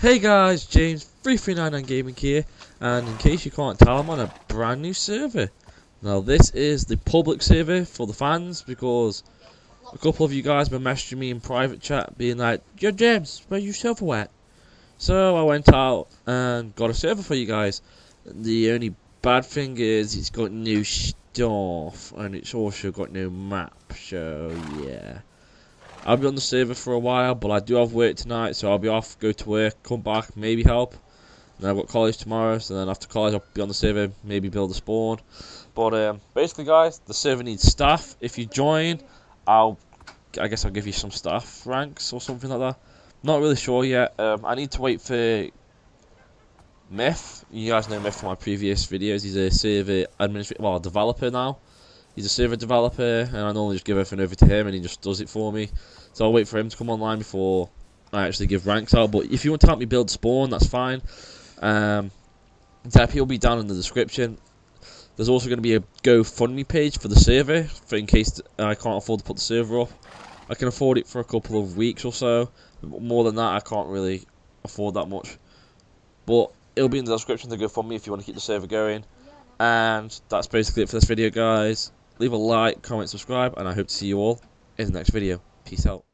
Hey guys, James 3399 Gaming here, and in case you can't tell, I'm on a brand new server. Now this is the public server for the fans because a couple of you guys been messaging me in private chat being like, Yo James, where your server at? So I went out and got a server for you guys. The only bad thing is it's got new stuff and it's also got no map, so yeah. I'll be on the server for a while, but I do have work tonight, so I'll be off, go to work, come back, maybe help. then I've got college tomorrow, so then after college I'll be on the server, maybe build a spawn. But um, basically, guys, the server needs staff. If you join, I'll, I guess I'll give you some staff ranks or something like that. Not really sure yet. Um, I need to wait for Myth. You guys know Myth from my previous videos. He's a server administrator, well, developer now. He's a server developer, and I normally just give everything over to him, and he just does it for me. So I'll wait for him to come online before I actually give ranks out. But if you want to help me build spawn, that's fine. Um, Zep will be down in the description. There's also going to be a GoFundMe page for the server, for in case I can't afford to put the server up. I can afford it for a couple of weeks or so. More than that, I can't really afford that much. But it'll be in the description to GoFundMe if you want to keep the server going. And that's basically it for this video, guys leave a like, comment, subscribe, and I hope to see you all in the next video. Peace out.